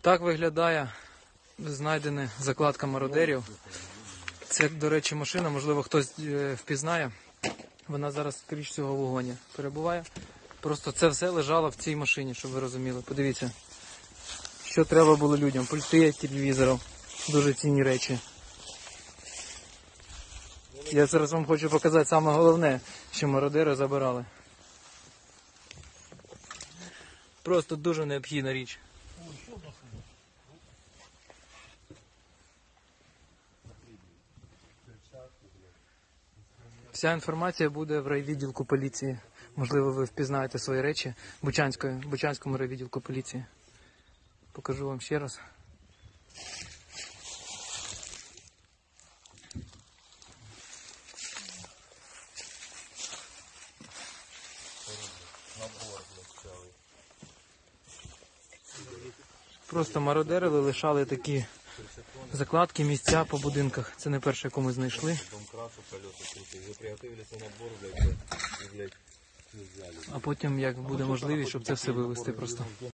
Так виглядає знайдена закладка мародерів. Це, до речі, машина, можливо, хтось е, впізнає. Вона зараз, скоріш всього, в вогоні перебуває. Просто це все лежало в цій машині, щоб ви розуміли. Подивіться, що треба було людям. Пульти телевізорів, дуже цінні речі. Я зараз вам хочу показати саме головне, що мародери забирали. Просто дуже необхідна річ. Вся інформація буде в райвідділку поліції. Можливо, ви впізнаєте свої речі Бучанської, Бучанському райвідділку поліції. Покажу вам ще раз. Просто мародерили, лишали такі закладки, місця по будинках. Це не перше, яку ми знайшли. А потім, як буде можливість, щоб це все вивезти просто.